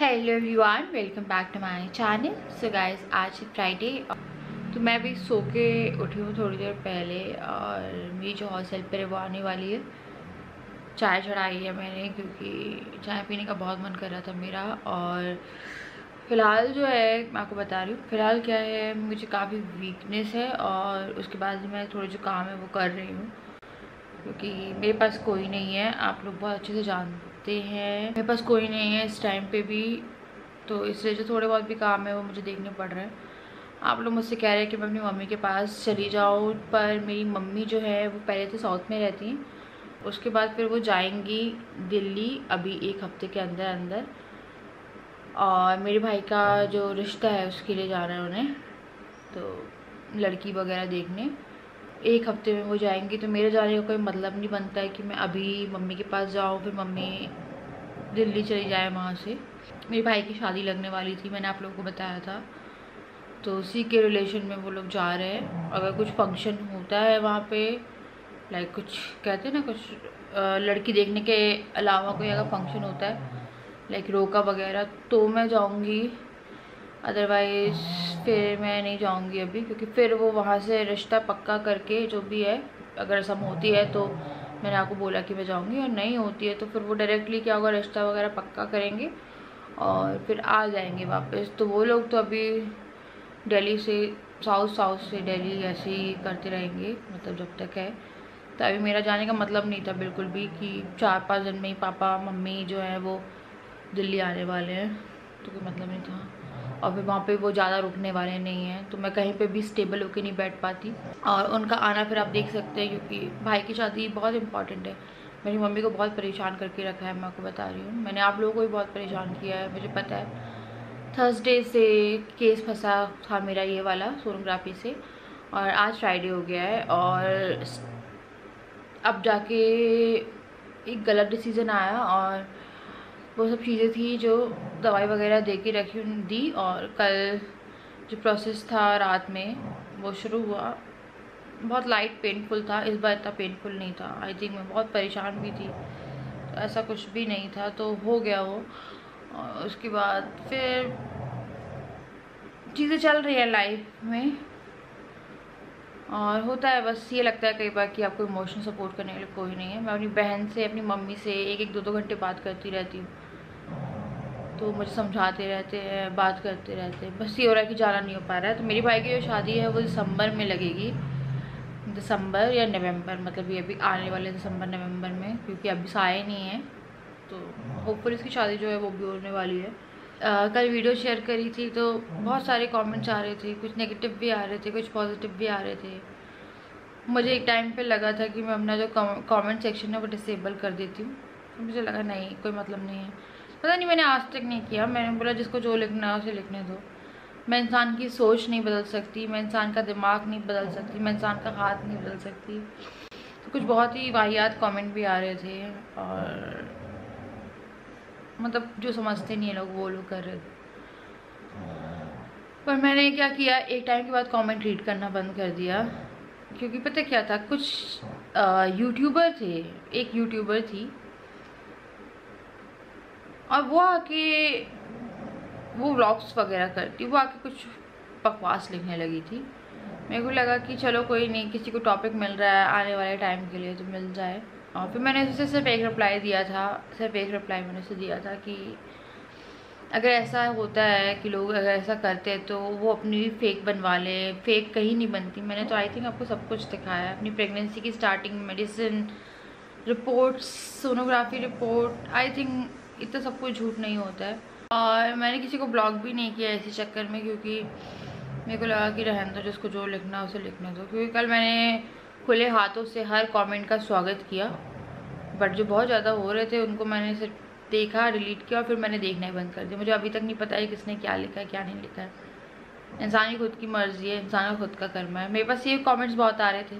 Hello everyone welcome back to my channel so guys आज Friday तो मैं भी सो के उठी हूँ थोड़ी देर पहले और मेरी जो हाउस हेल्पर है वो आने वाली है, चाय चढ़ाई है मैंने क्योंकि चाय पीने का बहुत मन कर रहा था मेरा और फ़िलहाल जो है, मैं आपको बता रही हूँ, फ़िलहाल क्या है, मुझे काफ़ी वीकनेस है और उसके बाद मैं थोड़े जो काम है वो कर रही हूँ क्योंकि मेरे पास कोई नहीं है, आप लोग बहुत अच्छे से जानते हैं। मेरे पास कोई नहीं है इस टाइम पे भी तो इसलिए जो थोड़े बहुत भी काम है वो मुझे देखने पड़ रहे हैं। आप लोग मुझसे कह रहे हैं कि मैं अपनी मम्मी के पास चली जाऊँ, पर मेरी मम्मी जो है वो पहले तो साउथ में रहती हैं, उसके बाद फिर वो जाएँगी दिल्ली अभी एक हफ़्ते के अंदर अंदर। और मेरे भाई का जो रिश्ता है उसके लिए जाना है उन्हें तो लड़की वगैरह देखने। एक हफ़्ते में वो जाएँगी तो मेरे जाने का कोई मतलब नहीं बनता है कि मैं अभी मम्मी के पास जाऊँ, फिर मम्मी दिल्ली चली जाए वहाँ से। मेरे भाई की शादी लगने वाली थी, मैंने आप लोगों को बताया था। तो उसी के रिलेशन में वो लोग जा रहे हैं। अगर कुछ फ़ंक्शन होता है वहाँ पे लाइक कुछ, कहते हैं ना कुछ लड़की देखने के अलावा कोई अगर फ़ंक्शन होता है लाइक रोका वगैरह तो मैं जाऊँगी। अदरवाइज़ फिर मैं नहीं जाऊँगी अभी, क्योंकि फिर वो वहाँ से रिश्ता पक्का करके जो भी है, अगर रसम होती है तो मैंने आपको बोला कि मैं जाऊँगी, और नहीं होती है तो फिर वो डायरेक्टली क्या होगा, रिश्ता वगैरह पक्का करेंगे और फिर आ जाएँगे वापस। तो वो लोग तो अभी दिल्ली से साउथ साउथ से दिल्ली ऐसे ही करते रहेंगे मतलब जब तक है। तो अभी मेरा जाने का मतलब नहीं था बिल्कुल भी कि चार पाँच दिन में ही पापा, मम्मी जो है वो दिल्ली आने वाले हैं तो कोई मतलब नहीं था। और फिर वहाँ पे वो ज़्यादा रुकने वाले नहीं हैं तो मैं कहीं पे भी स्टेबल होकर नहीं बैठ पाती। और उनका आना फिर आप देख सकते हैं, क्योंकि भाई की शादी बहुत इंपॉर्टेंट है। मेरी मम्मी को बहुत परेशान करके रखा है, मैं आपको बता रही हूँ। मैंने आप लोगों को भी बहुत परेशान किया है, मुझे पता है। थर्सडे से केस फंसा था मेरा ये वाला सोनोग्राफी से, और आज फ्राइडे हो गया है, और अब जाके एक गलत डिसीज़न आया, और वो सब चीज़ें थी जो दवाई वगैरह दे के रखी दी और कल जो प्रोसेस था रात में, वो शुरू हुआ। बहुत लाइट पेनफुल था, इस बार इतना पेनफुल नहीं था। आई थिंक मैं बहुत परेशान भी थी। तो ऐसा कुछ भी नहीं था तो हो गया वो। और उसके बाद फिर चीज़ें चल रही है लाइफ में। और होता है, बस ये लगता है कई बार कि आपको इमोशनल सपोर्ट करने के लिए कोई नहीं है। मैं अपनी बहन से, अपनी मम्मी से एक एक दो दो घंटे बात करती रहती हूँ। तो मुझे समझाते रहते हैं बात करते रहते हैं। बस ये हो रहा है कि जाना नहीं हो पा रहा है। तो मेरी भाई की जो शादी है वो दिसंबर में लगेगी। दिसंबर या नवंबर मतलब ये अभी आने वाले दिसंबर नवंबर में क्योंकि अभी साए नहीं है। तो होपफुल इसकी शादी जो है वो भी होने वाली है। आ, कल वीडियो शेयर करी थी तो बहुत सारे कमेंट्स आ रहे थे। कुछ नेगेटिव भी आ रहे थे कुछ पॉजिटिव भी आ रहे थे। मुझे एक टाइम पे लगा था कि मैं अपना जो कमेंट सेक्शन है वो डिसेबल कर देती हूँ। तो मुझे लगा नहीं कोई मतलब नहीं है। पता नहीं मैंने आज तक नहीं किया। मैंने बोला, जिसको जो लिखना है उसे लिखने दो। मैं इंसान की सोच नहीं बदल सकती, मैं इंसान का दिमाग नहीं बदल सकती, मैं इंसान का हाथ नहीं बदल सकती। तो कुछ बहुत ही वाहियात कमेंट भी आ रहे थे और मतलब जो समझते नहीं है लोग, वो लोग कर रहे थे। पर मैंने क्या किया, एक टाइम के बाद कमेंट रीड करना बंद कर दिया। क्योंकि पता क्या था, कुछ यूट्यूबर थे, एक यूट्यूबर थी और वो आके, वो व्लॉग्स वगैरह करती, वो आके कुछ बकवास लिखने लगी थी। मेरे को लगा कि चलो कोई नहीं, किसी को टॉपिक मिल रहा है आने वाले टाइम के लिए तो मिल जाए। और फिर मैंने उसे सिर्फ़ एक रिप्लाई दिया था, सिर्फ़ एक रिप्लाई मैंने उसे दिया था कि अगर ऐसा होता है कि लोग अगर ऐसा करते हैं तो वो अपनी भी फेक बनवा ले फेक कहीं नहीं बनती। मैंने तो आई थिंक आपको सब कुछ दिखाया है, अपनी प्रेगनेंसी की starting medicine reports sonography report I think इतना सब कुछ झूठ नहीं होता है। और मैंने किसी को ब्लॉग भी नहीं किया इसी चक्कर में क्योंकि मेरे को लगा कि रहन दो, जिसको जो लिखना उसे लिखने दो। क्योंकि कल मैंने खुले हाथों से हर कमेंट का स्वागत किया। बट जो बहुत ज़्यादा हो रहे थे, उनको मैंने सिर्फ़ देखा डिलीट किया और फिर मैंने देखना ही बंद कर दिया। मुझे अभी तक नहीं पता है किसने क्या लिखा है, क्या नहीं लिखा है। इंसान की खुद की मर्ज़ी है, इंसान का खुद का कर्म है। मेरे पास ये कमेंट्स बहुत आ रहे थे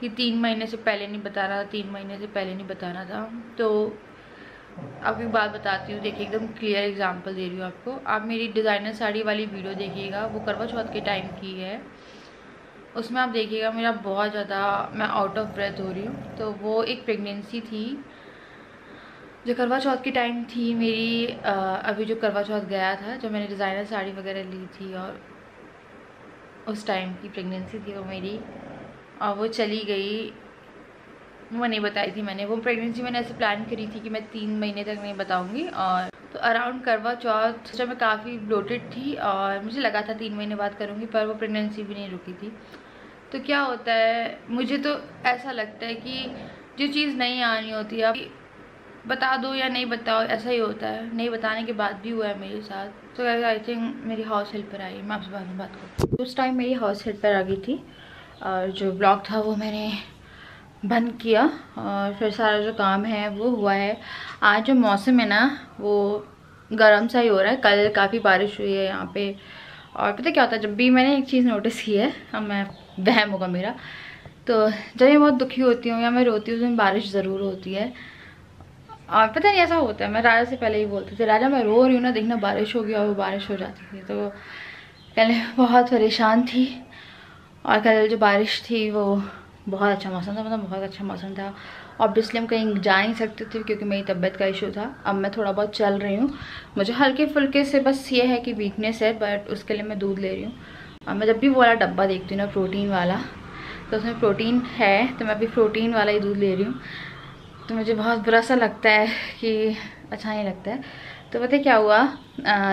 कि तीन महीने से पहले नहीं बता रहा था, तीन महीने से पहले नहीं बताना था। तो आपको एक बात बताती हूँ, देखिए एकदम क्लियर एग्जांपल दे रही हूँ आपको। आप मेरी डिज़ाइनर साड़ी वाली वीडियो देखिएगा, वो करवा चौथ के टाइम की है। उसमें आप देखिएगा मेरा बहुत ज़्यादा मैं आउट ऑफ़ ब्रेथ हो रही हूँ। तो वो एक प्रेगनेंसी थी। जो करवा चौथ की टाइम थी, मेरी अभी जो करवा चौथ गया था, जब मैंने डिज़ाइनर साड़ी वगैरह ली थी और उस टाइम की प्रेगनेंसी थी वो मेरी, और वो चली गई वो नहीं बताई थी मैंने। वो प्रेगनेंसी मैंने ऐसे प्लान करी थी कि मैं तीन महीने तक नहीं बताऊँगी और तो अराउंड करवा चौथ जब मैं काफ़ी ब्लोटेड थी और मुझे लगा था तीन महीने बाद करूँगी, पर वो प्रेगनेंसी भी नहीं रुकी थी। तो क्या होता है, मुझे तो ऐसा लगता है कि जो चीज़ नहीं आनी होती अब बता दो या नहीं बताओ, ऐसा ही होता है। नहीं बताने के बाद भी हुआ है मेरे साथ। तो आई थिंक मेरी हाउस हेल्पर आई। मैं आपसे बाद में बात करूँ उस टाइम मेरी हाउस हेल्पर आ गई थी और जो ब्लॉग था वो मैंने बंद किया और फिर सारा जो काम है वो हुआ है। आज जो मौसम है ना, वो गर्म सा ही हो रहा है। कल काफ़ी बारिश हुई है यहाँ पे। और पता क्या होता है, जब भी मैंने एक चीज़ नोटिस की है, अब मैं वहम होगा मेरा तो जब मैं बहुत दुखी होती हूँ या मैं रोती हूँ तो बारिश ज़रूर होती है। और पता नहीं ऐसा होता है, मैं राजा से पहले ही बोलती थी, राजा, मैं रो रही हूँ ना, देखना बारिश होगी और वो बारिश हो जाती थी। तो पहले बहुत परेशान थी और कल जो बारिश थी वो बहुत अच्छा मौसम था मतलब बहुत अच्छा मौसम था। ऑब्वियसली हम कहीं जा नहीं सकते थे क्योंकि मेरी तबीयत का इशू था। अब मैं थोड़ा बहुत चल रही हूँ। मुझे हल्के फुल्के से बस ये है कि वीकनेस है बट उसके लिए मैं दूध ले रही हूँ। और मैं जब भी वो वाला डब्बा देखती हूँ ना प्रोटीन वाला तो उसमें प्रोटीन है तो मैं अभी प्रोटीन वाला ही दूध ले रही हूँ। तो मुझे बहुत बुरा सा लगता है कि अच्छा नहीं लगता है। तो पता क्या हुआ?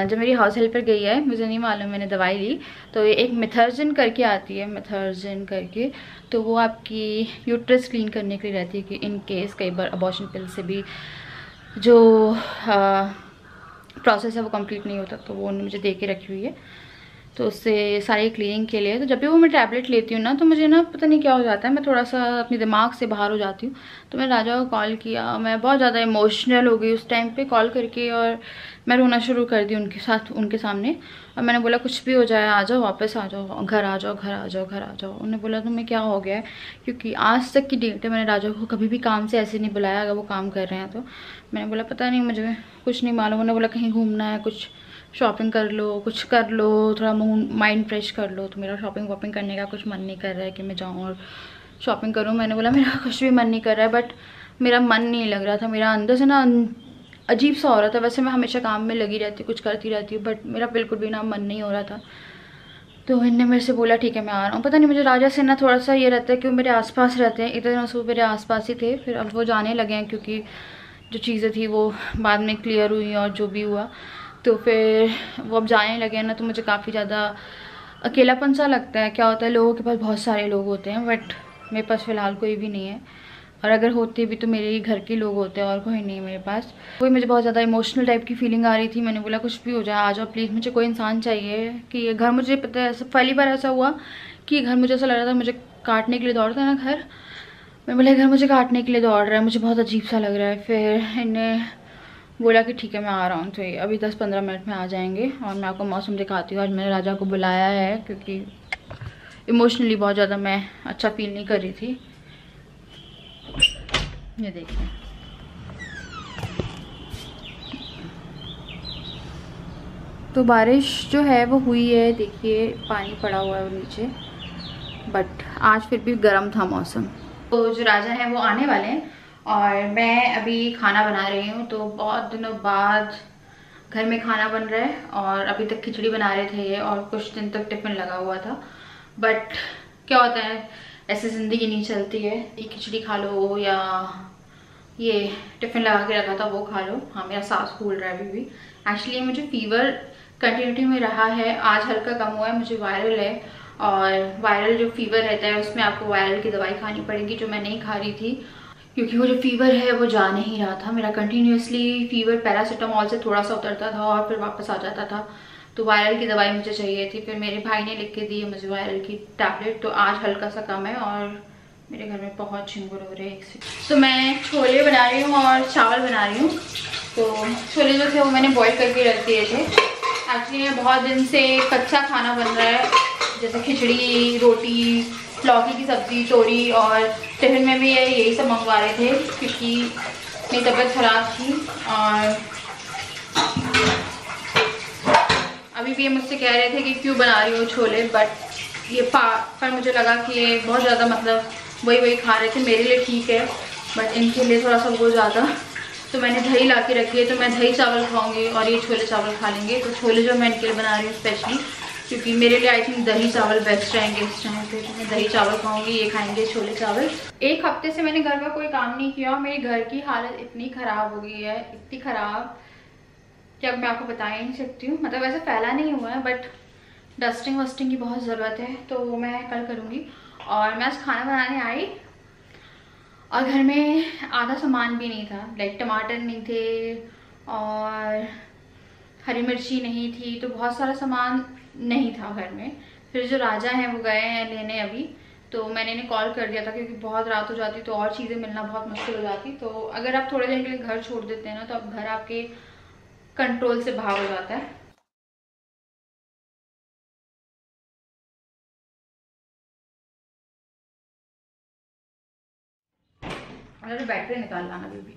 जब मेरी हाउस हेल्पर गई है मुझे नहीं मालूम मैंने दवाई ली। तो एक मिथर्जन करके आती है मिथर्जन करके। तो वो आपकी यूट्रस क्लीन करने के लिए रहती है कि इन केस कई बार अबॉशन पिल से भी जो आ, प्रोसेस है वो कंप्लीट नहीं होता तो वो उन्होंने मुझे दे के रखी हुई है। तो उससे सारी क्लीनिंग के लिए। तो जब भी वो मैं टैबलेट लेती हूँ ना तो मुझे ना पता नहीं क्या हो जाता है। मैं थोड़ा सा अपने दिमाग से बाहर हो जाती हूँ। तो मैं राजा को कॉल किया। मैं बहुत ज़्यादा इमोशनल हो गई उस टाइम पे कॉल करके और मैं रोना शुरू कर दी उनके साथ, उनके सामने। और मैंने बोला, कुछ भी हो जाए, आ जाओ वापस, आ जाओ, घर आ जाओ, घर आ जाओ, घर आ जाओ। उन्होंने बोला, तुम्हें क्या हो गया है? क्योंकि आज तक की डेट है मैंने राजा को कभी भी काम से ऐसे नहीं बुलाया, अगर वो काम कर रहे हैं तो। मैंने बोला, पता नहीं, मुझे कुछ नहीं मालूम। उन्होंने बोला, कहीं घूमना है, कुछ शॉपिंग कर लो, कुछ कर लो, थोड़ा माइंड फ्रेश कर लो। तो मेरा शॉपिंग वॉपिंग करने का कुछ मन नहीं कर रहा है कि मैं जाऊँ और शॉपिंग करूँ। मैंने बोला, मेरा कुछ भी मन नहीं कर रहा है बट मेरा मन नहीं लग रहा था। मेरा अंदर से ना अजीब सा हो रहा था। वैसे मैं हमेशा काम में लगी रहती हूँ कुछ करती रहती हूँ बट मेरा बिल्कुल भी ना मन नहीं हो रहा था। तो इनने मेरे से बोला, ठीक है, मैं आ रहा हूँ। पता नहीं, मुझे राजा से ना थोड़ा सा ये रहता है कि वो मेरे आसपास रहते हैं। इतने दिनों वो मेरे आसपास ही थे। फिर अब वो जाने लगे हैं, क्योंकि जो चीज़ें थी वो बाद में क्लियर हुई और जो भी हुआ। तो फिर वो अब जाने लगे ना तो मुझे काफ़ी ज़्यादा अकेलापन सा लगता है। क्या होता है, लोगों के पास बहुत सारे लोग होते हैं बट मेरे पास फ़िलहाल कोई भी नहीं है। और अगर होते भी तो मेरे ही घर के लोग होते हैं और कोई नहीं मेरे पास। कोई मुझे बहुत ज़्यादा इमोशनल टाइप की फीलिंग आ रही थी, मैंने बोला, कुछ भी हो जाए, आ जाओ प्लीज़ मुझे कोई इंसान चाहिए कि ये घर मुझे पता है पहली बार ऐसा हुआ कि घर मुझे ऐसा लग रहा था, मुझे काटने के लिए दौड़ता है ना घर। मैं बोला घर मुझे काटने के लिए दौड़ रहा है, मुझे बहुत अजीब सा लग रहा है। फिर इन्हें बोला कि ठीक है, मैं आ रहा हूँ। तो अभी दस पंद्रह मिनट में आ जाएँगे और मैं आपको मौसम दिखाती हूँ। आज मैंने राजा को बुलाया है क्योंकि इमोशनली बहुत ज़्यादा मैं अच्छा फील नहीं कर रही थी। ये देखिए। तो बारिश जो है, वो हुई है। देखिए, पानी पड़ा हुआ है नीचे। बट आज फिर भी गर्म था मौसम। तो जो राजा है, वो आने वाले हैं। और मैं अभी खाना बना रही हूँ तो बहुत दिनों बाद घर में खाना बन रहा है और अभी तक खिचड़ी बना रहे थे और कुछ दिन तक टिफ़िन लगा हुआ था। बट क्या होता है, ऐसे ज़िंदगी नहीं चलती है। ये खिचड़ी खा लो या ये टिफ़िन लगा के रखा था, वो खा लो। हाँ मेरा सांस फूल रहा है अभी भी। एक्चुअली मुझे फीवर कंटिन्यूटी में रहा है। आज हल्का कम हुआ है, मुझे वायरल है। और वायरल जो फीवर रहता है, उसमें आपको वायरल की दवाई खानी पड़ेगी, जो मैं नहीं खा रही थी। क्योंकि वो जो फीवर है, वो जा नहीं रहा था। मेरा कंटिन्यूसली फीवर पैरासीटामॉल से थोड़ा सा उतरता था और फिर वापस आ जाता था। तो वायरल की दवाई मुझे चाहिए थी। फिर मेरे भाई ने लिख के दी है मुझे वायरल की टैबलेट तो आज हल्का सा कम है और मेरे घर में बहुत छिंगुर हो रहे हैं तो मैं छोले बना रही हूँ और चावल बना रही हूँ। तो छोले जो थे, वो मैंने बॉईल करके रख दिए थे। एक्चुअली बहुत दिन से कच्चा खाना बन रहा है। जैसे खिचड़ी, रोटी लौकी की सब्ज़ी तोरी और टिफ़िन में भी ये यही सब मंगवा रहे थे, क्योंकि मेरी तबीयत ख़राब थी और अभी भी ये मुझसे कह रहे थे कि क्यों बना रही हो छोले बट ये पा, पर मुझे लगा कि ये बहुत ज़्यादा मतलब वही वही खा रहे थे, मेरे लिए ठीक है बट इनके लिए थोड़ा सा वो ज़्यादा। तो मैंने दही ला के रखी है तो मैं दही चावल खाऊँगी और ये छोले चावल खा लेंगे तो छोले जो मैं इनके लिए बना रही हूँ स्पेशली क्योंकि मेरे लिए आई थिंक दही चावल बेस्ट रहेंगे इस टाइम पे। तो मैं दही चावल खाऊँगी, ये खाएँगे छोले चावल। एक हफ़्ते से मैंने घर का कोई काम नहीं किया और मेरे घर की हालत इतनी ख़राब हो गई है, इतनी ख़राब कि अब मैं आपको बता ही नहीं सकती हूँ। मतलब वैसे फैला नहीं हुआ है बट डस्टिंग वस्टिंग की बहुत ज़रूरत है तो वो मैं कल करूँगी। और मैं आज खाना बनाने आई और घर में आधा सामान भी नहीं था। लाइक टमाटर नहीं थे और हरी मिर्ची नहीं थी तो बहुत सारा सामान नहीं था घर में। फिर जो राजा हैं वो गए हैं लेने अभी। तो मैंने इन्हें कॉल कर दिया था क्योंकि बहुत रात हो जाती तो और चीज़ें मिलना बहुत मुश्किल हो जाती। तो अगर आप थोड़े दिन के लिए घर छोड़ देते हैं ना तो अब घर आपके कंट्रोल से भाग हो जाता है। अरे बैटरी निकाल लाना बेबी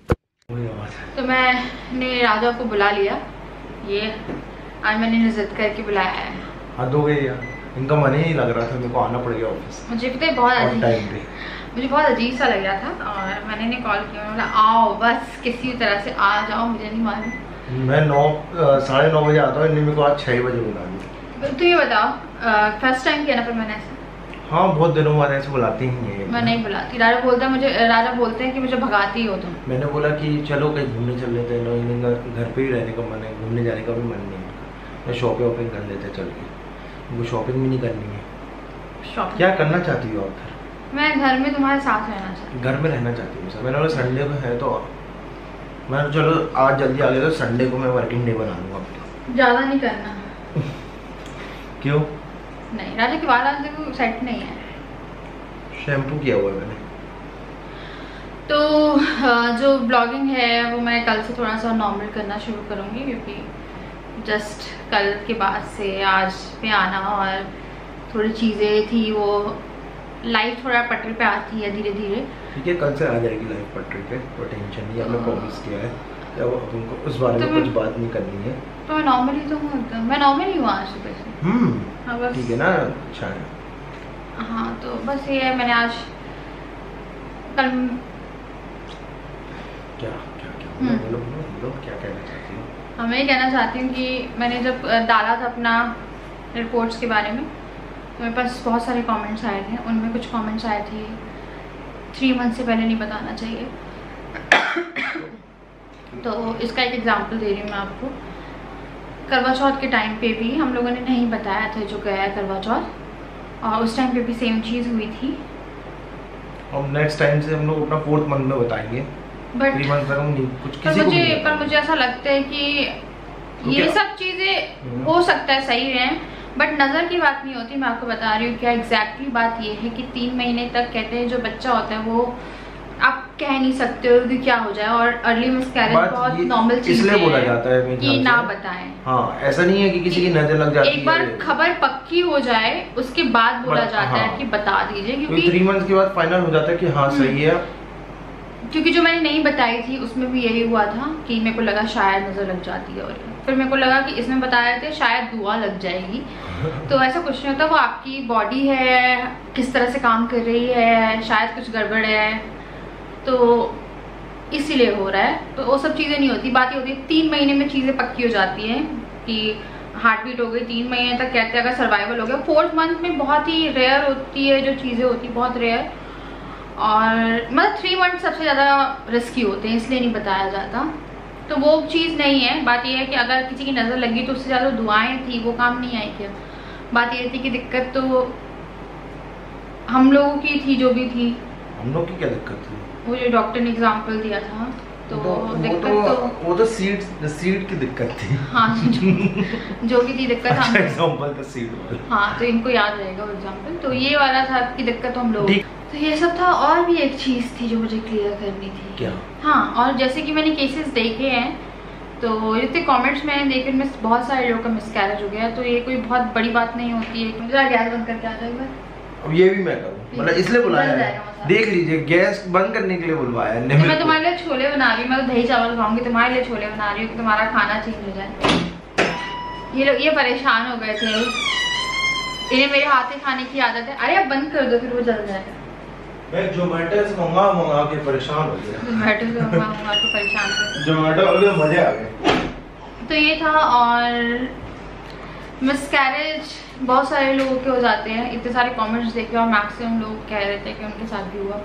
तो मैंने राजा को बुला लिया। ये आज मैंने इन्हें जिद करके बुलाया है। हद हो गई यार। इनका मन ही नहीं लग रहा था मेरे को आना पड़ गया ऑफ़िस मुझे पता है बहुत अजीब टाइम पे। मुझे बहुत अजीब सा लग रहा था और मैंने इन्हें कॉल किया बोला आओ बस किसी तरह से आ जाओ मुझे नहीं मालूम। मैं नौ साढ़े नौ बजे आता हूँ इन्हें मेरे को आज छः बजे बुला दिया तो ये बताओ फ़र्स्ट टाइम किया ना फिर मैंने ऐसा? हाँ बहुत दिनों बाद ऐसे बुलाती ही है मैं नहीं बुलाती। राजा बोलता है मुझे राजा बोलते हैं कि मुझे भगाती हो तुम। मैंने बोला कि चलो कहीं घूमने चल लेते हैं। घर पे ही रहने का मन है घूमने जाने का भी मन नहीं है शॉपिंग वॉपिंग कर लेते चल के। वो शॉपिंग भी नहीं करनी है। क्या करना चाहती हो आप मैं घर में तुम्हारे साथ रहना चाहती घर में रहना चाहती हूँ सर। बोला संडे को है तो मैं चलो आज जल्दी आ गया तो संडे को मैं वर्किंग डे बना लूँगा हूँ ज़्यादा नहीं करना। क्यों? नहीं राजा के बाल आज देखो सेट नहीं है। शैम्पू किया हुआ है मैंने। तो जो ब्लॉगिंग है वो मैं कल से थोड़ा सा नॉर्मल करना शुरू करूँगी क्योंकि जस्ट कल के बाद से आज पे आना और थोड़ी चीज़ें थी वो लाइफ थोड़ा पटरी पे आती है धीरे धीरे ठीक है कल से आ जाएगी लाइफ पटरी पे कोई टेंशन नहीं आपने प्रॉमिस किया है। अब तुमको उस बारे तो में कुछ बात नहीं करनी है। तो मैं नॉर्मली तो हूँ एकदम मैं नॉर्मली हूँ आज सुबह से हम्म हाँ बस। ठीक है ना अच्छा है। हाँ तो बस ये है मैंने आज कल क्या क्या क्या? हम्म। बोलो बोलो बोलो क्या कहना चाहती हो हाँ, मैं ये कहना चाहती हूँ कि मैंने जब डाला था अपना रिपोर्ट्स के बारे में तो मेरे पास बहुत सारे कमेंट्स आए थे। उनमें कुछ कमेंट्स आए थे। थ्री मंथ से पहले नहीं बताना चाहिए। तो इसका एक एग्जांपल दे रही हूँ मैं आपको। करवा चौथ के टाइम पे भी हम लोगों ने नहीं बताया था जो गया है करवा चौथ और उस टाइम पे भी सेम चीज़ हुई थी। अब नेक्स्ट टाइम से हम लोग अपना फोर्थ मंथ में बताएँगे। बट कुछ पर मुझे पर मुझे ऐसा लगता है कि तो ये सब चीज़ें हम्म। हो सकता है सही रहें बट नज़र की बात नहीं होती मैं आपको बता रही हूँ क्या एग्जैक्टली बात ये है कि तीन महीने तक कहते हैं जो बच्चा होता है वो आप कह नहीं सकते हो कि क्या हो जाए और अर्ली मिसकैरेज बहुत नॉर्मल चीज़ इसलिए बोला जाता है कि ना। बताएँ हाँ ऐसा नहीं है कि किसी की नज़र लग जाती है एक बार खबर पक्की हो जाए उसके बाद बोला जाता है हाँ। कि बता दीजिए क्योंकि क्योंकि थ्री मंथ के बाद फाइनल हो जाता है कि हाँ सही है क्योंकि जो मैंने नहीं बताई थी, उसमें भी यही हुआ था कि मेरे को लगा शायद नज़र लग जाती है और फिर मेरे को लगा कि इसमें बताया थे, शायद दुआ लग जाएगी। तो ऐसा कुछ नहीं होता, वो आपकी बॉडी है, किस तरह से काम कर रही है, शायद कुछ गड़बड़ है। तो इसीलिए हो रहा है। तो वो सब चीज़ें नहीं होती, बात ये होती है, तीन महीने में चीज़ें पक्की हो जाती हैं कि हार्ट बीट हो गई, तीन महीने तक कहते हैं अगर सर्वाइवल हो गया। फोर्थ मंथ में बहुत ही रेयर होती है जो चीज़ें होती बहुत रेयर और मतलब थ्री मंथ सबसे ज़्यादा रिस्की होते हैं इसलिए नहीं बताया जाता। तो वो चीज़ नहीं है। बात यह है कि अगर किसी की नज़र लगी तो उससे ज़्यादा दुआएँ थी वो काम नहीं आई क्या बात ये थी कि दिक्कत तो हम लोगों की थी जो भी थी। हम लोग की क्या दिक्कत थी? वो जो डॉक्टर ने एग्ज़ाम्पल दिया था तो वो तो- वो दिक्कत तो तो वो तो सीट सीट की दिक्कत थी। हाँ जो, जो भी थी दिक्कत अच्छा एग्जांपल सीट वाला। हाँ तो इनको याद रहेगा एग्ज़ाम्पल तो ये वाला था कि दिक्कत तो हम लोग। तो ये सब था और भी एक चीज़ थी जो मुझे क्लियर करनी थी। क्या? हाँ और जैसे कि मैंने केसेस देखे हैं तो जितने कमेंट्स मैंने देखे उनमें बहुत सारे लोगों का मिसकैरेज हो गया तो ये कोई बहुत बड़ी बात नहीं होती है मुझे गैस बंद करके आ जाएगा अब ये भी मैं करूँ मतलब इसलिए बुलाया है। देख लीजिए गैस बंद करने के लिए बुलवाया है तो मैं तुम्हारे लिए छोले बना रही हूँ मैं तो दही चावल खाऊँगी तुम्हारे लिए छोले बना रही हूँ कि तुम्हारा खाना चेंज हो जाए। ये लोग ये परेशान हो गए थे। इन्हें मेरे हाथ से खाने की आदत है। अरे अब बंद कर दो फिर वो जल जाएगा। मैं जोमेटो से मंगा मंगा के परेशान हो गया। जोमेटो से मंगा मंगा के परेशान जोमेटो वाले मज़े आ गए। तो ये था और मिसकैरेज बहुत सारे लोगों के हो जाते हैं। इतने सारे कमेंट्स देखे और मैक्सिमम लोग कह रहे थे कि उनके साथ भी हुआ।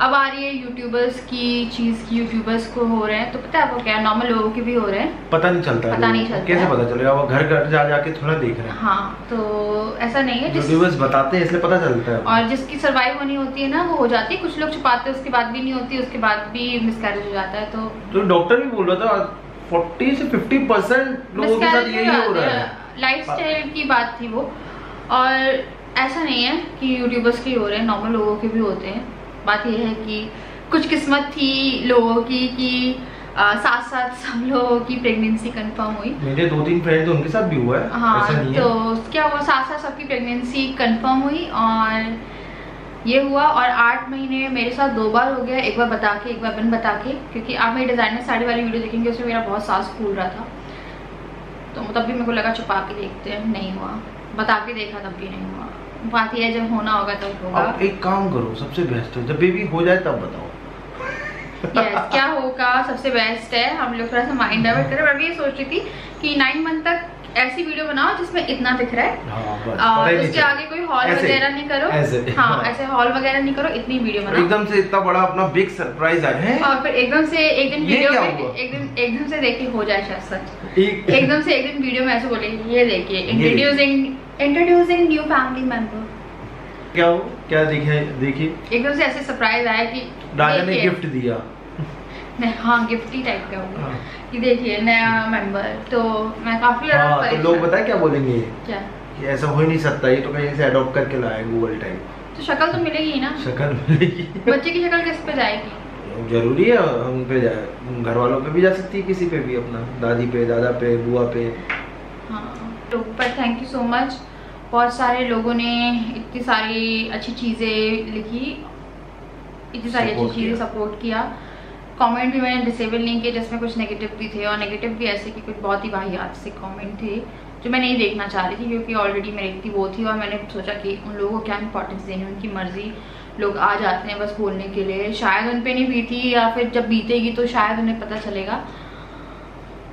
अब आ रही है यूट्यूबर्स की चीज़ की यूट्यूबर्स को हो रहे हैं। तो पता है आपको क्या नॉर्मल लोगों के भी हो रहे हैं। पता नहीं चलता पता नहीं चलता कैसे पता चलेगा? वो घर घर जा जाके थोड़ा देख रहे हैं। हाँ तो ऐसा नहीं है। यूट्यूबर्स बताते हैं इसलिए पता चलता है। और जिसकी सरवाइव होनी होती है ना वो हो जाती है। कुछ लोग छुपाते हैं उसके बाद भी नहीं होती उसके बाद भी मिसकैरेज हो जाता है तो तो डॉक्टर भी बोल रहा था फोर्टी से फिफ्टी परसेंट लोगों के साथ यही हो रहा है। लाइफ स्टाइल की बात थी वो। और ऐसा नहीं है कि यूट्यूबर्स के हो रहे हैं नॉर्मल लोगों के भी होते हैं। बात यह है कि कुछ किस्मत थी लोगों की कि आ, साथ साथ सब लोगों की प्रेगनेंसी कंफर्म हुई। मेरे दो तीन फ्रेंड उनके साथ भी हुआ है हाँ ऐसा नहीं तो है क्या हुआ साथ साथ सबकी प्रेगनेंसी कंफर्म हुई और ये हुआ और आठ महीने में मेरे साथ दो बार हो गया एक बार बता के एक बार बिन बता के क्योंकि आप मेरी डिज़ाइनर साड़ी वाली वीडियो देखेंगे उसमें मेरा बहुत सांस फूल रहा था। तो तब भी मेरे को लगा छुपा के देखते हैं नहीं हुआ। बता के देखा तब भी नहीं हुआ। बात है जब होना होगा तब होगा। आप एक काम करो सबसे बेस्ट है। जब बेबी हो जाए तब बताओ। Yes, क्या होगा? सबसे बेस्ट है। हम लोग थोड़ा सा माइंड डाइवर्ट करें। मैं भी ये सोच रही थी कि नाइन मंथ तक ऐसी वीडियो बनाओ जिसमें इतना दिख रहा है। हाँ बस और नहीं उसके आगे कोई हॉल वगैरह नहीं करो। ऐसे हाँ ऐसे हॉल वगैरह नहीं करो इतनी वीडियो बनाओ। एकदम से इतना बड़ा अपना बिग सरप्राइज़ आया है और फिर एकदम से एक दिन वीडियो में हुआ? एक दिन एकदम से देखिए हो जाए शायद सच। एकदम से एक दिन वीडियो में ऐसे बोले ये देखिए introducing introducing new family member क्या हो क्या देखिए देखिए एकदम से ऐसे सरप्राइज़ आया कि राजा ने गिफ्ट दिया। हाँ गिफ्टी टाइप का होगा हाँ। कि देखिए नया मेंबर तो मैं काफ़ी ज़्यादा हाँ तो लोग बताए क्या बोलेंगे? क्या? कि ऐसा हो ही नहीं सकता ये तो कहीं से अडॉप्ट करके लाया गूगल टाइप तो शक्ल तो मिलेगी ही ना। शक्ल मिलेगी। बच्चे की शक्ल किस पे जाएगी? ज़रूरी है हम पे जाए घर वालों पे भी जा सकती है किसी पे भी अपना। दादी पे दादा पे बुआ पे। हाँ तो पर थैंक यू सो मच बहुत सारे लोगों ने इतनी सारी अच्छी चीज़ें लिखी इतनी सारी अच्छी चीज़ें सपोर्ट किया। कमेंट भी मैंने डिसेबल नहीं किए जिसमें कुछ नेगेटिव भी थे और नेगेटिव भी ऐसे कि कुछ बहुत ही वाहियात से कमेंट थे जो मैं नहीं देखना चाह रही थी क्योंकि ऑलरेडी मेरी इतनी वो थी और मैंने सोचा कि उन लोगों को क्या इंपॉर्टेंस देनी उनकी मर्ज़ी। लोग आ जाते हैं बस बोलने के लिए। शायद उन पे नहीं बीती या फिर जब बीतेगी तो शायद उन्हें पता चलेगा।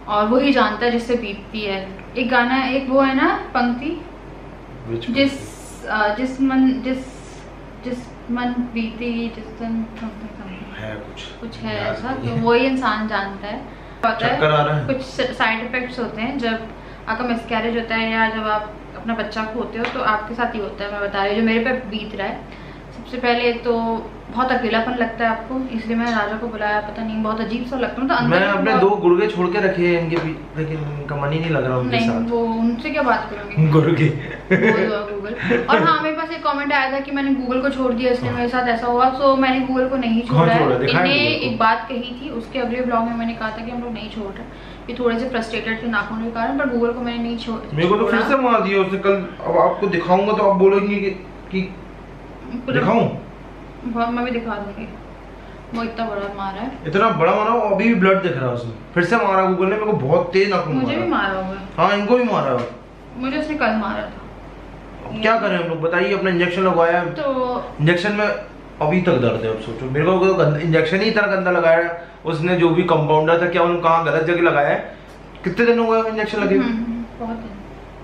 और वही जानता है जिससे बीतती है। एक गाना एक वो है ना पंक्ति? Which जिस uh, जिस man मन जिस दिन है कुछ। कुछ है ऐसा तो। वही इंसान जानता है। कुछ साइड इफेक्ट्स होते हैं। जब आपका मिसकैरेज होता है या जब आप अपना बच्चा खोते हो तो आपके साथ ही होता है। मैं बता रही हूँ जो मेरे पे बीत रहा है सबसे पहले तो बहुत अकेलापन लगता है आपको इसलिए मैं राजा को बुलाया पता नहीं बहुत अजीब सा लगता है तो मैंने अपने दो गुर्गे छोड़ के रखे हैं इनके पीछे लेकिन इनका मन ही नहीं लग रहा उनके नहीं साथ। वो उनसे क्या बात करोगे? गुर्गे। गूगल और हाँ मेरे पास एक कमेंट आया था कि मैंने गूगल को छोड़ दिया इसलिए मेरे साथ ऐसा हुआ सो मैंने गूगल को नहीं छोड़ा छोड़ा? है इन्हें एक बात कही थी उसके अगले ब्लॉग में मैंने कहा था कि हम लोग नहीं छोड़ रहे ये थोड़े से फ्रस्ट्रेटेड थे नाखून के कारण पर गूगल को मैंने नहीं छोड़ मेरे को तो फिर से मार दिया उसने कल अब आपको दिखाऊँगा तो आप बोलेंगे कि, दिखाऊँ? हाँ, मैं भी दिखा दूँगी। वो इतना बड़ा मारा है। इतना बड़ा मारा और अभी भी ब्लड दिख रहा है उसमें। फिर से मारा गूगल ने मेरे को बहुत तेज नाखून मुझे भी मारा होगा। हाँ इनको भी मारा। मुझे उसने कल मारा था। क्या करें हम लोग? बताइए अपना इंजेक्शन लगवाया है। तो इंजेक्शन में अभी तक दर्द है अब सोचो। मेरे को गंदा इंजेक्शन ही इतना गंदा लगाया है। उसने जो भी कंपाउंडर था क्या उन्होंने कहाँ गलत जगह लगाया है? कितने दिन हो गए इंजेक्शन लगे हम्म, बहुत दिन।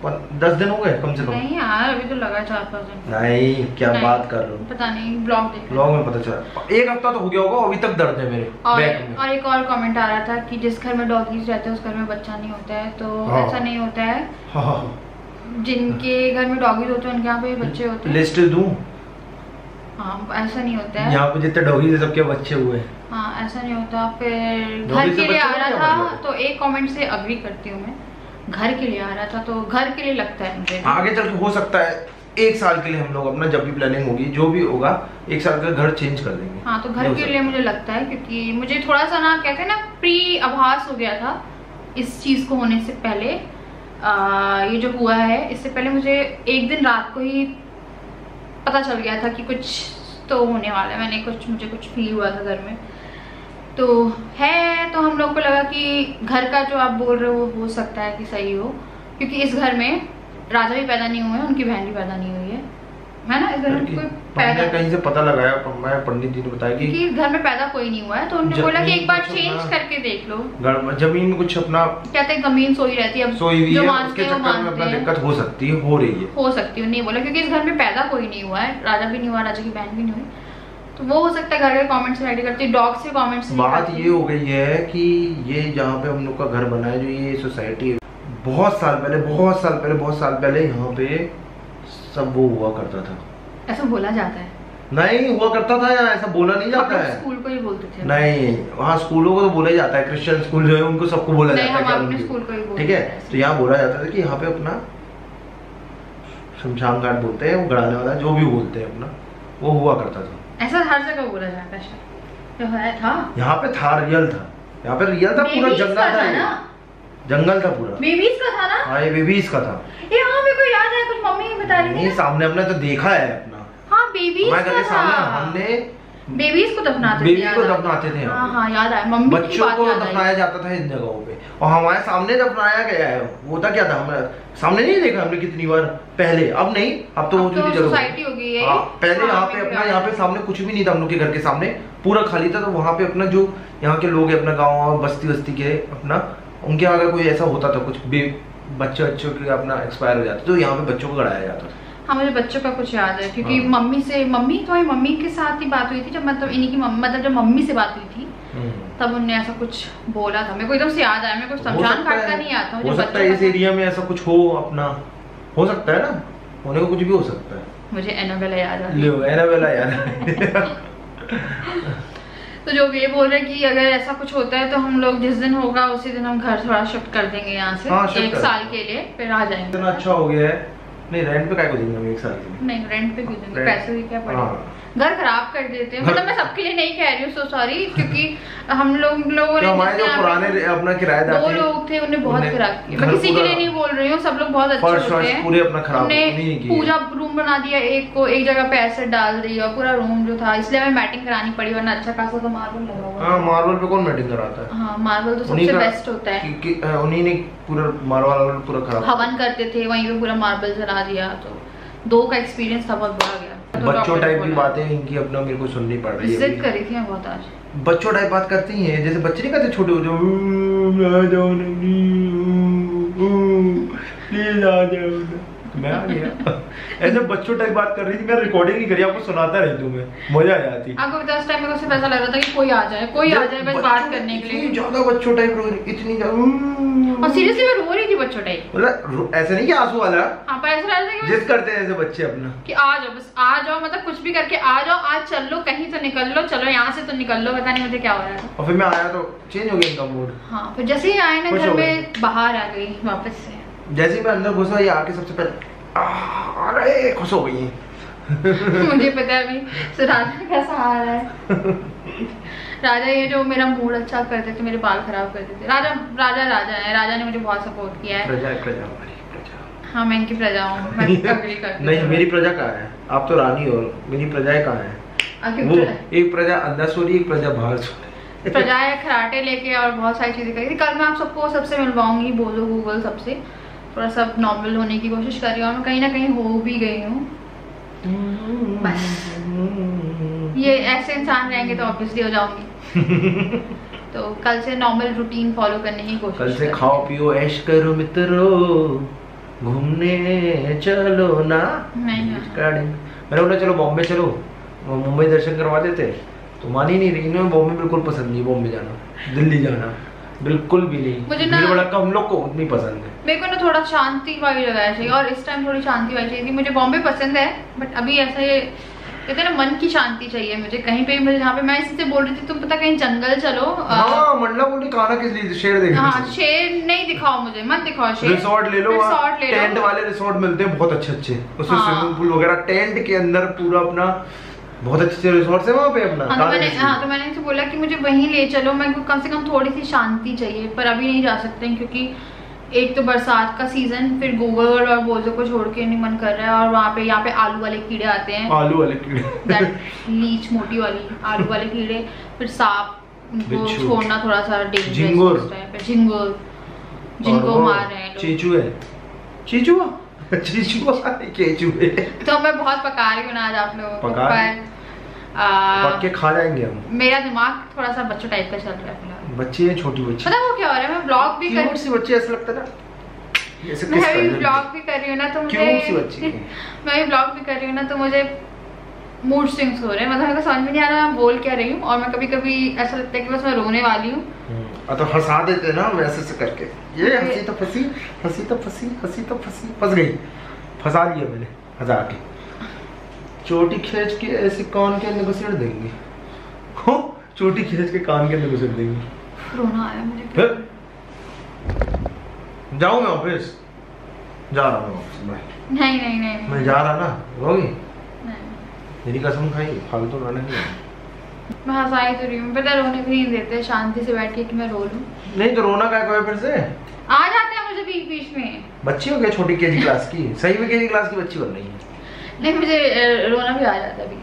दस दिन हो गए कम से कम? नहीं यार अभी तो लगा चार पाँच दिन। नहीं क्या नहीं, बात कर रहे हो? पता नहीं ब्लॉग देख ब्लॉग में पता चला। एक हफ़्ता तो हो गया होगा अभी तक दर्द है मेरे और बैक में। और एक और कमेंट आ रहा था कि जिस घर में डॉगीज रहते हैं उस घर में बच्चा नहीं होता है तो हाँ। ऐसा नहीं होता है। हाँ, हाँ जिनके घर में डॉगीज होते हैं उनके यहाँ पे बच्चे होते हैं। लिस्ट दूँ? हाँ ऐसा नहीं होता है। यहाँ पे जितने डॉगीज है सबके बच्चे हुए हैं। हाँ ऐसा नहीं होता। फिर घर के लिए आ रहा था मतलब? तो एक कमेंट से अग्री करती हूँ मैं। घर के लिए आ रहा था तो घर के लिए लगता है मुझे। आगे चल के हो सकता है एक साल के लिए हम लोग अपना जब भी प्लानिंग होगी जो भी होगा एक साल का घर चेंज कर देंगे। हाँ तो घर के लिए मुझे लगता है क्योंकि मुझे थोड़ा सा ना कहते हैं ना प्री आभास हो गया था इस चीज़ को होने से पहले। आ, ये जो हुआ है इससे पहले मुझे एक दिन रात को ही पता चल गया था कि कुछ तो होने वाला है। मैंने कुछ मुझे कुछ फील हुआ था घर में। तो है तो हम लोग को लगा कि घर का जो आप बोल रहे हो वो हो सकता है कि सही हो। क्योंकि इस घर में राजा भी पैदा नहीं हुए हैं उनकी बहन भी पैदा नहीं हुई है। है ना? इस घर में कोई पैदा कहीं से पता लगाया मैं पंडित जी ने बताया कि कि घर में पैदा कोई नहीं हुआ है तो उन्होंने बोला कि एक बार चेंज करके देख लो। ज़मीन कुछ अपना कहते हैं ज़मीन सोई रहती है अब सोई हुई जो है मानते हैं मानते अपना हैं। दिक्कत हो सकती है हो रही है। हो सकती है नहीं बोला क्योंकि इस घर में पैदा कोई नहीं हुआ है राजा भी नहीं हुआ राजा की बहन भी नहीं हुई। तो वो हो सकता है घर के कमेंट्स रेडी करती है डॉग से कमेंट्स बात ये हो गई है कि ये जहाँ पे हम लोग का घर बना है जो ये सोसाइटी है बहुत साल पहले बहुत साल पहले बहुत साल पहले यहाँ पे सब वो हुआ करता था। ऐसा बोला जाता है। नहीं हुआ करता था या ऐसा बोला नहीं जाता है? स्कूल को ही बोलते थे। नहीं वहाँ स्कूलों को तो बोला जाता है क्रिश्चियन स्कूल जो है उनको सबको बोला जाता है ठीक है? तो यहाँ बोला जाता था कि यहाँ पे अपना शमशान घाट बोलते हैं वो गड़ाने वाला जो भी बोलते हैं अपना वो हुआ करता था। ऐसा हर जगह बोला जाता है? था? यहाँ पे था रियल था। यहाँ पे रियल था पूरा जंगल था था ना? जंगल था पूरा। बेबीज का था ना? हाँ ये बेबीज का था। ये हाँ मेरे को याद है कुछ मम्मी बता रही थी सामने हमने तो देखा है अपना। हाँ बेबीज का था सामने हमने बेबीज को दफनाते थे बेबी को दफनाते थे हाँ हाँ। याद आया। मम्मी बच्चों को दफनाया जाता था इन जगहों पे। और हमारे सामने दफनाया गया है। वो था क्या था? हमें सामने नहीं देखा हमने कितनी बार? पहले। अब नहीं अब तो अब तो सोसाइटी हो गई है हाँ, पहले हाँ, यहाँ पे अपना यहाँ पे सामने कुछ भी नहीं था हम लोग के घर के सामने। पूरा खाली था तो वहाँ पे अपना जो यहाँ के लोग है अपना गाँव बस्ती वस्ती के अपना उनके यहाँ अगर कोई ऐसा होता था कुछ बच्चे बच्चों के अपना एक्सपायर हो जाते तो यहाँ पे बच्चों को गड़ाया जाता था। हाँ मुझे बच्चों का कुछ याद है क्योंकि हाँ। मम्मी से मम्मी तुम्हारी मम्मी के साथ ही बात हुई थी जब मतलब इन्हीं की मतलब जब मम्मी से बात हुई थी तब उनने ऐसा कुछ बोला था। मेरे को एकदम से याद आया मेरे को सकता घाट का नहीं आता हो मुझे सकता है इस एरिया में ऐसा कुछ हो अपना। हो सकता है ना? होने को कुछ भी हो सकता है। मुझे एनाबेला याद आ है। एनाबेला यार तो जो ये बोल रहे हैं कि अगर ऐसा कुछ होता है तो हम लोग जिस दिन होगा उसी दिन हम घर थोड़ा शिफ्ट कर देंगे यहाँ से। हाँ, एक साल के लिए फिर आ जाएँगे। इतना अच्छा हो गया है। नहीं रेंट पे क्या को देंगे हम एक साल के लिए? नहीं रेंट पे क्यों देंगे पैसे भी क्या पड़ेगा हाँ। घर खराब कर देते हैं। मतलब मैं सबके लिए नहीं कह रही हूँ सो सॉरी क्योंकि हम लोग लोगों ने हमारे जो पुराने अपना किराएदार दो लोग थे उन्हें बहुत खराब किया। मैं किसी के लिए नहीं बोल रही हूँ सब लोग बहुत अच्छे होते हैं। पूरे अपना खराब नहीं किए। रूम बना दिया एक को एक जगह पे एसिड डाल दिया पूरा रूम जो था इसलिए हमें मैटिंग करानी पड़ी वरना अच्छा खासा तो मार्बल लगा हुआ हाँ मार्बल पे कौन मैटिंग कराता है? हाँ मार्बल तो सबसे बेस्ट होता है। उन्हीं ने पूरा मार्बल पूरा खराब हवन करते थे वहीं पे पूरा मार्बल जला दिया तो दो का एक्सपीरियंस था बहुत बुरा गया। बच्चों टाइप की बातें इनकी अपना मेरे को सुननी पड़ रही है करी थी बहुत आज बच्चों टाइप बात करती हैं जैसे बच्चे नहीं करते छोटे हो जो आ जाओ प्लीज़ आ जाओ। मैं आ गया। ऐसे बच्चों टाइप बात कर रही थी मैं रिकॉर्डिंग नहीं करी आपको सुनाता रही तुम्हें मज़ा आ जाती आपको पता उस टाइम मेरे को सिर्फ़ ऐसा लग रहा था कि कोई आ जाए कोई आ जाए बस बात करने के लिए। ज़्यादा बच्चों टाइप रो रही इतनी ज़्यादा और सीरियसली मैं रो रही थी बच्चों टाइप। मतलब ऐसे नहीं कि आँसू वाला? हाँ पर ऐसा लग रहा था जिद करते हैं ऐसे बच्चे अपना। कि आ जाओ बस आ जाओ मतलब कुछ भी करके आ जाओ आज चल लो कहीं तो निकल लो चलो यहाँ से तो निकल लो पता नहीं मुझे क्या हो रहा था और फिर मैं आया तो चेंज हो गया इनका मूड हाँ फिर जैसे ही आए ना घर में बाहर आ गई वापस से। जैसे ही मैं अंदर घुसा ये आके सबसे पहले अरे खुश हो गई हैं। मुझे पता है अभी तो राजा कैसा आ रहा है। राजा ये जो मेरा मूड अच्छा करते थे मेरे बाल खराब करते थे राजा राजा राजा है। राजा ने मुझे बहुत सपोर्ट किया है। प्रजा प्रजा प्रजा। हाँ मैं इनकी प्रजा हूँ। नहीं मेरी प्रजा कहाँ है? आप तो रानी हो मेरी प्रजा कहाँ है? वो एक प्रजा अंदर सो रही एक प्रजा बाहर सो रही प्रजाएँ खराटे लेके और बहुत सारी चीज़ें करी। थी कल मैं आप सबको सबसे मिलवाऊँगी बोलो गूगल सबसे। थोड़ा सब नॉर्मल होने की कोशिश कर रही हूँ और मैं कहीं ना कहीं हो भी गई हूँ। बस। ये ऐसे इंसान रहेंगे तो ऑब्वियसली हो जाऊँगी। तो कल से नॉर्मल रूटीन फॉलो करने की कोशिश कल से खाओ पियो ऐश करो मित्रों। घूमने चलो ना। मैंने बोला चलो बॉम्बे चलो। मुंबई दर्शन करवा देते। तो मान ही नहीं रही। इन्हें बॉम्बे बिल्कुल पसंद नहीं बॉम्बे जाना। दिल्ली जाना। बिल्कुल भी नहीं। मुझे ना- भड़का हम लोग को उतनी पसंद है। मेरे को ना थोड़ा शांति वाली जगह चाहिए और इस टाइम थोड़ी शांति वाली चाहिए थी। मुझे बॉम्बे पसंद है बट अभी ऐसा ये कहते हैं ना मन की शांति चाहिए मुझे। कहीं पे मुझे जहाँ पे मैं इससे बोल रही थी तुम पता कहीं जंगल चलो हाँ मंडला बोली खाना किस लिए शेर देखने हाँ शेर नहीं दिखाओ मुझे मत दिखाओ शेर। रिसोर्ट ले लो रिसोर्ट ले टेंट वाले रिसोर्ट मिलते हैं बहुत अच्छे अच्छे। उसमें हाँ। स्विमिंग पूल वगैरह टेंट के अंदर पूरा अपना बहुत अच्छे रिसोर्ट है वहाँ पे अपना हाँ तो मैंने हाँ तो मैंने इनसे बोला कि मुझे वहीं ले चलो मैं कम से कम थोड़ी सी शांति चाहिए पर अभी नहीं जा सकते हैं क्योंकि एक तो बरसात का सीज़न फिर गूगल और बोझों को छोड़ के नहीं मन कर रहा है और वहाँ पे यहाँ पे आलू वाले कीड़े आते हैं। आलू वाले कीड़े। लीच मोटी वाली आलू वाले कीड़े फिर सांप उनको छोड़ना थोड़ा सा झिंगुर। झिंगुर। जिनको मार रहे हैं चीचू है। चीचू? चीचू केचू तो मैं बहुत पका रही हूँ आज आप लोगों को। पका आ, के खा जाएँगे हम। मेरा दिमाग थोड़ा सा बच्चों टाइप का चल रहा है बच्चे हैं छोटी बच्ची। पता वो क्या हो रहा है? मैं ब्लॉग भी कर सी बच्ची ऐसा लगता है ना? मैं ब्लॉग भी कर रही हूँ ना तो मुझे। मैं ब्लॉग भी कर रही हूँ ना तो मुझे मूड स्विंग्स हो रहे हैं। मतलब मेरे को समझ में नहीं आ रहा मैं बोल क्या रही हूँ और मैं कभी कभी ऐसा लगता है कि बस मैं रोने वाली हूँ। हम्म, तो हंसा देते ना हम ऐसे से करके। ये हँसी तो फंसी हँसी तो फंसी हँसी तो फंसी फंस गई। फंसा लिया मैंने हंसा के। चोटी खींच के ऐसे कान के अंदर घुसेड़ देंगे। हो चोटी खींच के कान के अंदर घुसेड़ देंगे। रोना आया मुझे फिर? जाऊँ मैं ऑफ़िस? जा रहा हूँ ऑफ़िस मैं नहीं नहीं नहीं मैं जा रहा ना? रोगी? नहीं। मेरी कसम खाई फालतू नाटक नहीं मैं हंसाई तो रही हूँ पता रोने भी नहीं देते शांति से बैठ के कि मैं रो लूँ। नहीं तो रोना का कोई फिर से? आ जाते हैं मुझे बीच बीच में। बच्ची हो गया छोटी केजी क्लास की? सही में केजी क्लास की बच्ची बन रही है। नहीं मुझे रोना भी आ जाता है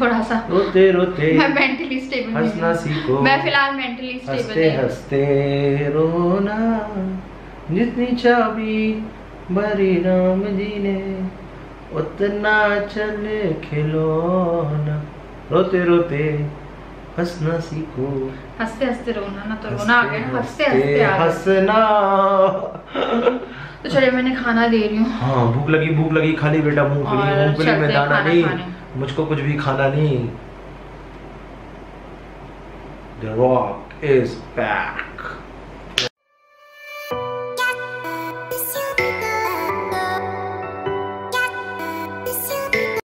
थोड़ा सा रोते रोते। मैं मेंटली स्टेबल हंसना सीखो। मैं फ़िलहाल मेंटली स्टेबल हँसते हँसते रोना। जितनी चाबी भरी राम जी ने उतना चले खिलौना। रोते रोते हंसना सीखो। हँसते हँसते रोना ना तो रोना आ गया हँसते हँसते हंसना। तो चलिए मैंने खाना दे रही हूँ। हाँ भूख लगी भूख लगी खाली बेटा में दाना नहीं। मुझको कुछ भी खाना नहीं। The Rock is back.